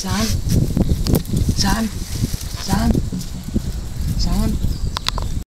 三，三，三。